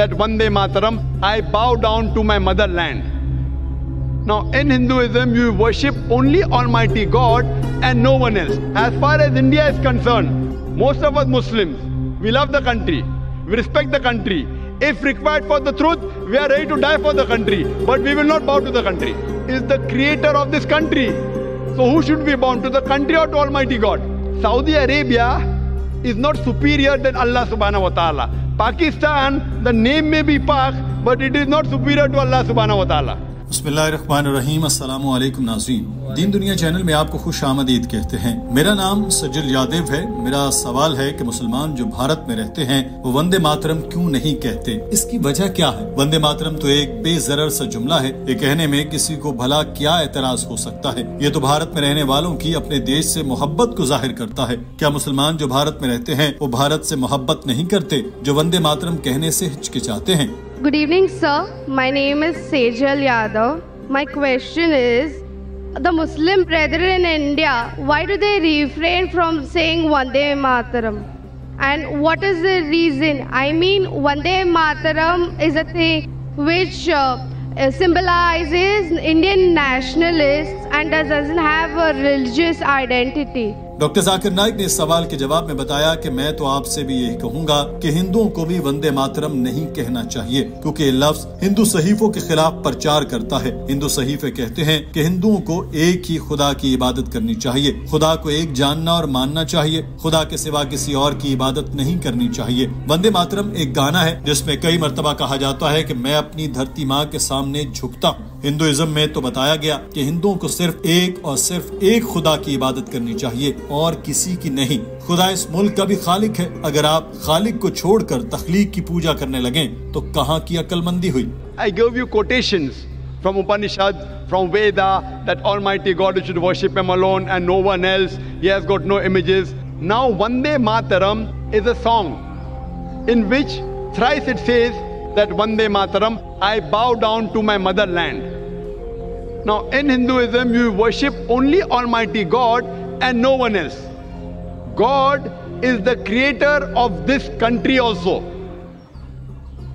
that Vande Mataram, I bow down to my motherland. Now, in Hinduism, you worship only Almighty God and no one else. As far as India is concerned, most of us Muslims, we love the country, we respect the country. If required for the truth, we are ready to die for the country, but we will not bow to the country. Is the creator of this country. So, who should we bow to the country or to Almighty God? Saudi Arabia is not superior than Allah subhanahu wa ta'ala. Pakistan, the name may be Pak, but it is not superior to Allah subhanahu wa ta'ala. بسم اللہ الرحمن الرحیم، السلام علیکم ناظرین۔ دین دنیا channel میں آپ کو خوش آمدید کہتے ہیں۔ میرا نام سجل یادیو ہے۔ میرا سوال ہے کہ مسلمان جو بھارت میں رہتے ہیں، وہ وندے ماترم کیوں نہیں کہتے؟ اس کی وجہ کیا ہے؟ وندے ماترم تو ایک بے ضرر سا جملہ ہے۔ یہ کہنے میں کسی کو بھلا کیا اعتراض ہو سکتا ہے۔ یہ تو بھارت میں رہنے والوں کی اپنے دیش سے محبت کو ظاہر کرتا ہے۔ کیا مسلمان جو بھارت میں رہتے ہیں، وہ بھارت سے محبت نہیں کرتے، جو وندے ماترم کہنے سے ہچکچاتے ہیں؟ Good evening, sir. My name is Sejal Yadav. My question is the Muslim brethren in India, why do they refrain from saying Vande Mataram? And what is the reason? I mean, Vande Mataram is a thing which uh, symbolizes Indian nationalists and doesn't have a religious identity. Doctor Zakir Naik نے اس سوال کے جواب میں بتایا کہ میں تو آپ سے بھی یہی کہوں گا کہ ہندوؤں کو بھی وندے ماترم نہیں کہنا چاہیے، کیونکہ یہ لفظ ہندو صحیفوں کے خلاف پرچار کرتا ہے۔ ہندو صحیفے کہتے ہیں کہ ہندوؤں کو ایک ہی خدا کی عبادت کرنی چاہیے، خدا کو ایک جاننا اور ماننا چاہیے، خدا کے سوا کسی اور کی عبادت نہیں کرنی چاہیے۔ وندے ماترم ایک گانا ہے، جس میں کئی مرتبہ کہا جاتا ہے کہ میں اپنی دھرتی ماں کے سامنے جھکتا ہوں۔ ہندوازم میں تو بتایا گیا کہ ہندوؤں کو صرف ایک اور صرف ایک خدا کی عبادت کرنی چاہیے۔ اور کسی کی نہیں خدا اس ملک کا بھی خالق ہے اگر آپ خالق کو چھوڑ کر تخلیق کی پوجا کرنے لگیں تو کہاں کی عقل مندی ہوئی I gave you quotations from Upanishad, from Veda, that Almighty God should worship Him alone and no one else. He has got no images. Now, Vande Mataram is a song in which thrice it says that Vande Mataram, I bow down to my motherland. Now, in Hinduism, you worship only Almighty God and no one else. God is the creator of this country also.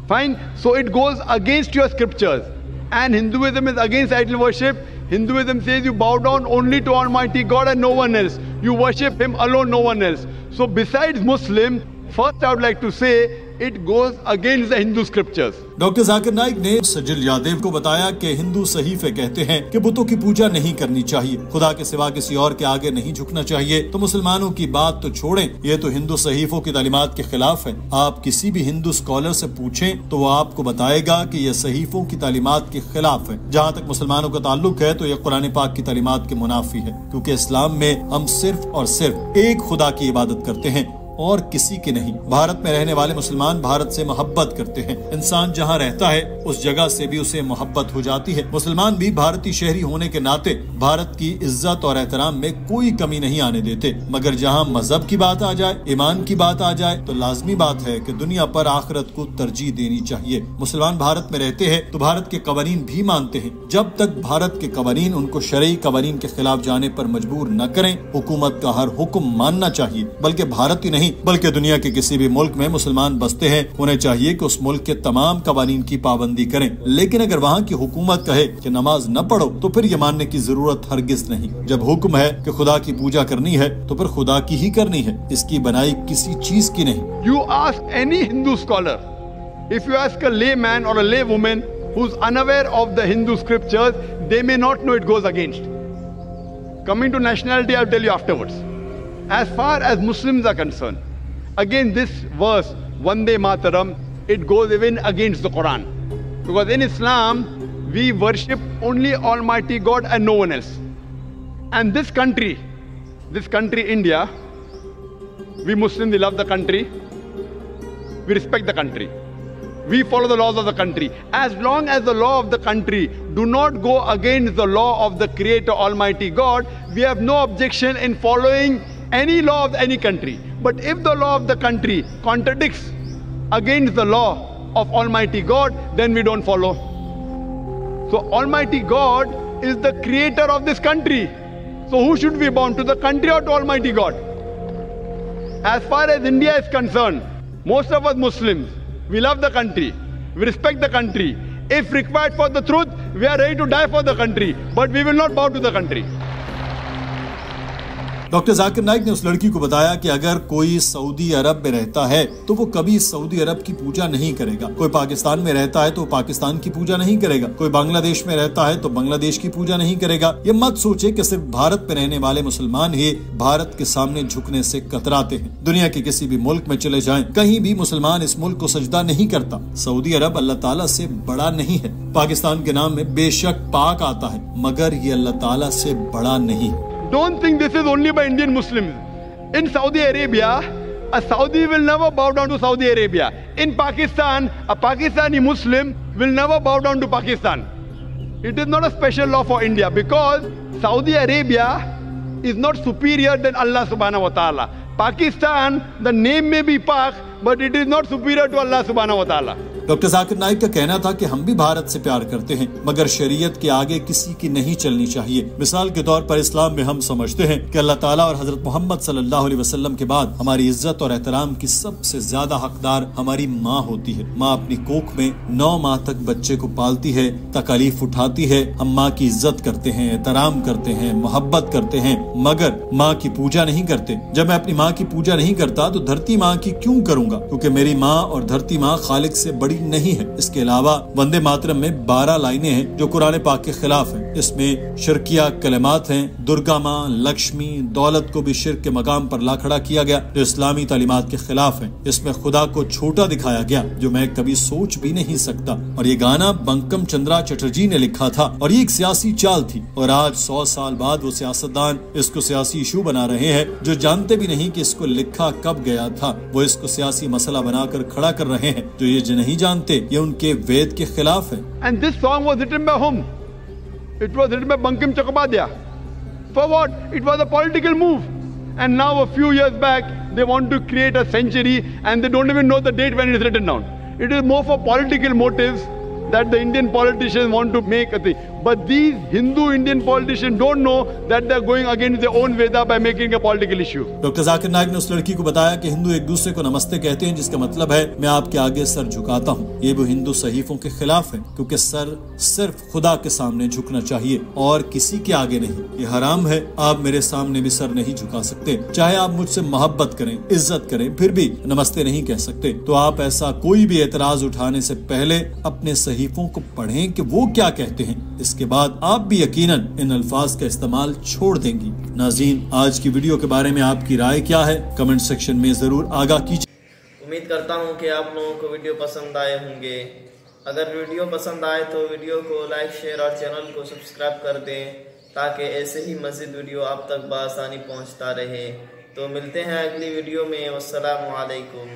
Fine? So it goes against your scriptures. And Hinduism is against idol worship. Hinduism says you bow down only to Almighty God and no one else. You worship Him alone, no one else. So, besides Muslim, first I would like to say it goes against the Hindu scriptures. Doctor Zakir Naik نے سجل یادیو کو بتایا کہ ہندو صحیفے کہتے ہیں کہ بتوں کی پوجا نہیں کرنی چاہیے، خدا کے سوا کسی اور کے آگے نہیں جھکنا چاہیے۔ تو مسلمانوں کی بات تو چھوڑیں، یہ تو ہندو صحیفوں کی تعلیمات کے خلاف ہے۔ آپ کسی بھی ہندو اسکالر سے پوچھیں تو وہ آپ کو بتائے گا کہ یہ صحیفوں کی تعلیمات کے خلاف ہے۔ جہاں تک مسلمانوں کا تعلق ہے تو یہ قرآن پاک کی تعلیمات کے منافی ہے۔ کیونکہ اسلام میں ہم صرف اور صرف ایک خدا کی عبادت کرتے ہیں۔ اور کسی کی نہیں۔ بھارت میں رہنے والے مسلمان بھارت سے محبت کرتے ہیں۔ انسان جہاں رہتا ہے، اس جگہ سے بھی اسے محبت ہو جاتی ہے۔ مسلمان بھی بھارتی شہری ہونے کے ناطے بھارت کی عزت اور احترام میں کوئی کمی نہیں آنے دیتے۔ مگر جہاں مذہب کی بات آ جائے، ایمان کی بات آ جائے، تو لازمی بات ہے کہ دنیا پر آخرت کو ترجیح دینی چاہیے۔ مسلمان بھارت میں رہتے ہیں تو بھارت کے قوانین بھی مانتے ہیں۔ جب تک بھارت کے قوانین ان کو شرعی قوانین کے خلاف جانے پر مجبور نہ کریں، حکومت کا ہر حکم ماننا چاہیے۔ بلکہ بھارت ہی نہیں نہیں بلکہ دنیا کے کسی بھی ملک میں مسلمان بستے ہیں انہیں چاہیے کہ اس ملک کے تمام قوانین کی پابندی کریں۔ لیکن اگر وہاں کی حکومت کہے کہ نماز نہ پڑھو تو پھر یہ ماننے کی ضرورت ہرگز نہیں۔ جب حکم ہے کہ خدا کی پوجا کرنی ہے تو پھر خدا کی ہی کرنی ہے۔ اس کی بنائی کسی چیز کی نہیں۔ You ask any Hindu scholar, if you ask a layman or a lay woman who's unaware of the Hindu scriptures, they may not know it goes against. Coming to nationality, I'll tell you afterwards. As far as Muslims are concerned, again this verse, Vande Mataram, it goes even against the Quran. Because in Islam, we worship only Almighty God and no one else. And this country, this country, India, we Muslims, we love the country, we respect the country. We follow the laws of the country. As long as the law of the country do not go against the law of the Creator Almighty God, we have no objection in following any law of any country. But if the law of the country contradicts against the law of Almighty God, then we don't follow. So Almighty God is the creator of this country. So who should we bound to the country or to Almighty God? As far as India is concerned, most of us Muslims, we love the country, We respect the country. If required for the truth, we are ready to die for the country. But we will not bow to the country. Doctor Zakir Naik نے اس لڑکی کو بتایا کہ اگر کوئی سعودی عرب میں رہتا ہے تو وہ کبھی سعودی عرب کی پوجا نہیں کرے گا۔ کوئی پاکستان میں رہتا ہے تو وہ پاکستان کی پوجا نہیں کرے گا۔ کوئی بنگلہ دیش میں رہتا ہے تو بنگلہ دیش کی پوجا نہیں کرے گا۔ یہ مت سوچے کہ صرف بھارت میں رہنے والے مسلمان ہی بھارت کے سامنے جھکنے سے کتراتے ہیں۔ دنیا کے کسی بھی ملک میں چلے جائیں، کہیں بھی مسلمان اس ملک کو سجدہ نہیں کرتا۔ سعودی عرب اللہ تعالیٰ سے بڑا نہیں ہے۔ پاکستان کے نام میں بے شک پاک آتا ہے، مگر یہ اللہ تعالیٰ سے بڑا نہیں۔ Don't think this is only by Indian Muslims. In Saudi Arabia, a Saudi will never bow down to Saudi Arabia. In Pakistan, a Pakistani Muslim will never bow down to Pakistan. It is not a special law for India because Saudi Arabia is not superior than Allah subhanahu wa ta'ala. Pakistan, the name may be Pak, but it is not superior to Allah subhanahu wa ta'ala. Doctor Zakir Naik کا کہنا تھا کہ ہم بھی بھارت سے پیار کرتے ہیں، مگر شریعت کے آگے کسی کی نہیں چلنی چاہیے۔ مثال کے طور پر اسلام میں ہم سمجھتے ہیں کہ اللہ تعالیٰ اور حضرت محمد صلی اللہ علیہ وسلم کے بعد ہماری عزت اور احترام کی سب سے زیادہ حقدار ہماری ماں ہوتی ہے۔ ماں اپنی کوک میں نو ماہ تک بچے کو پالتی ہے، تکالیف اٹھاتی ہے، ہم ماں کی عزت کرتے ہیں، احترام کرتے ہیں، محبت کرتے ہیں۔ مگر ماں کی پوجا نہیں کرتے۔ جب میں اپنی ماں کی پوجا نہیں کرتا تو دھرتی ماں کی کیوں کروں گا؟ کیونکہ میری ماں اور دھرتی ماں خالق سے بڑی نہیں ہے اس کے علاوہ وندے ماترم میں بارہ لائنیں ہیں جو قرآن پاک کے خلاف ہیں۔ اس میں شرکیہ کلمات ہیں، درگا ماں، لکشمی، دولت کو بھی شرک کے مقام پر لا کھڑا کیا گیا، جو اسلامی تعلیمات کے خلاف ہیں۔ اس میں خدا کو چھوٹا دکھایا گیا، جو میں کبھی سوچ بھی نہیں سکتا۔ اور یہ گانا بنکم چندرا چٹرجی نے لکھا تھا، اور یہ ایک سیاسی چال تھی۔ اور آج سو سال بعد وہ سیاستدان اس کو سیاسی ایشو بنا رہے ہیں، جو جانتے بھی نہیں کہ اس کو لکھا کب گیا تھا۔ وہ اس کو سیاسی سیاسی مسئلہ بنا کر کھڑا کر رہے ہیں جو یہ نہیں جانتے یہ ان کے وید کے خلاف ہے And this song was written by whom? It was written by Bankim Chakrabarty. For what? It was a political move. And now a few years back, they want to create a century and they don't even know the date when it is written down. It is more for political motives that the Indian politicians want to make a thing. But these Hindu Indian politicians don't know that they're going against their own Veda by making a political issue. Doctor Zakir Naik نے اس لڑکی کو بتایا کہ ہندو ایک دوسرے کو نمستے کہتے ہیں جس کا مطلب ہے میں آپ کے آگے سر جھکاتا ہوں یہ وہ ہندو صحیفوں کے خلاف ہے کیونکہ سر صرف خدا کے سامنے جھکنا چاہیے اور کسی کے آگے نہیں یہ حرام ہے آپ میرے سامنے بھی سر نہیں جھکا سکتے چاہے آپ مجھ سے محبت کریں عزت کریں پھر بھی نمستے نہیں کہہ سکتے تو آپ ایسا کوئی بھی اعتراض اٹھانے سے پہلے اپنے صحیفوں کو پڑھیں کہ وہ کیا کہتے ہیں اس کے بعد آپ بھی یقیناً ان الفاظ کا استعمال چھوڑ دیں گی۔ ناظرین، آج کی ویڈیو کے بارے میں آپ کی رائے کیا ہے؟ کمنٹ سیکشن میں ضرور آگاہ کیجیے۔ امید کرتا ہوں کہ آپ لوگوں کو ویڈیو پسند آئے ہوں گے۔ اگر ویڈیو پسند آئے تو ویڈیو کو لائک، شیئر اور چینل کو سبسکرائب کر دیں تاکہ ایسے ہی مزید ویڈیو آپ تک بآسانی پہنچتا رہے۔ تو ملتے ہیں اگلی ویڈیو میں۔ والسلام علیکم۔